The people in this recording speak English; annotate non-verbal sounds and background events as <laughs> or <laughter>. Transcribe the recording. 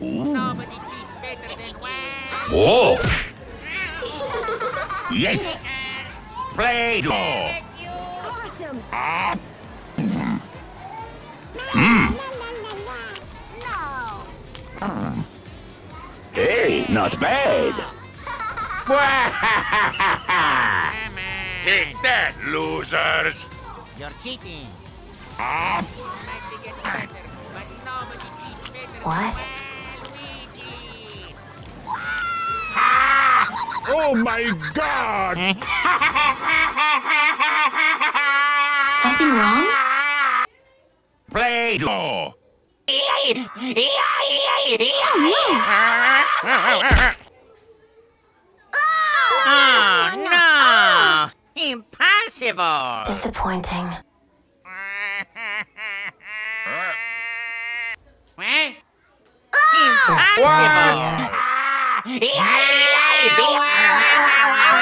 Nobody cheats better than one. Oh! Yes! Play! Oh! Awesome. No. Hey, not bad! Take that, losers! You're cheating. Might be getting better, but nobody cheats better What? Oh my god! <laughs> Something wrong? Play! Oh! Oh, no! Impossible! Disappointing. What? Impossible! dear. Uau, uau, uau.